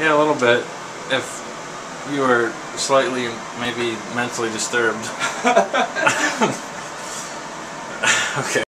Yeah, a little bit. If you were slightly, maybe mentally disturbed. okay.